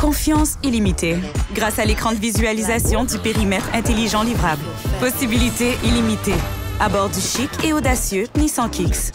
Confiance illimitée grâce à l'écran de visualisation du périmètre intelligent livrable. Possibilités illimitées à bord du chic et audacieux Nissan Kicks.